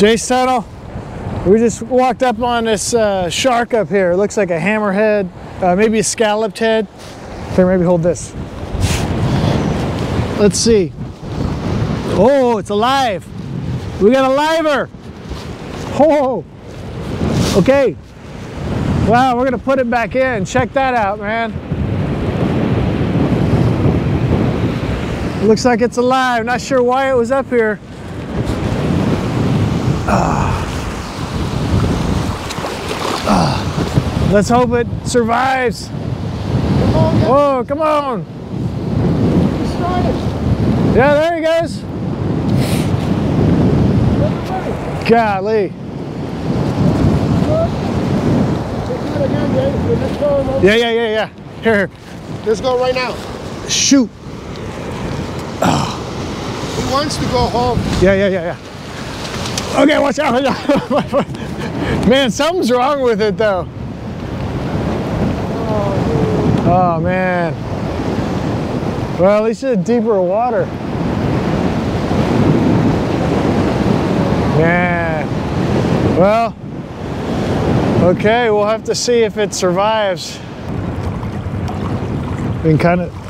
Jace Tunnell. We just walked up on this uh, shark up here. It looks like a hammerhead, uh, maybe a scalloped head. Here, maybe hold this. Let's see. Oh, it's alive. We got a liver. Oh, okay. Wow, we're gonna put it back in. Check that out, man. Looks like it's alive. Not sure why it was up here. Ah. Let's hope it survives. Come on, get Whoa, come on. started. Yeah, there he goes. Golly. Check it again, Dave. Let's go. over. Yeah, yeah, yeah, yeah. Here, here. Let's go right now. Shoot. Oh. He wants to go home. Yeah, yeah, yeah, yeah. Okay, watch out. Man, something's wrong with it though. Oh man. Well, at least it's deeper water. Man. Well, okay, we'll have to see if it survives. Can kind of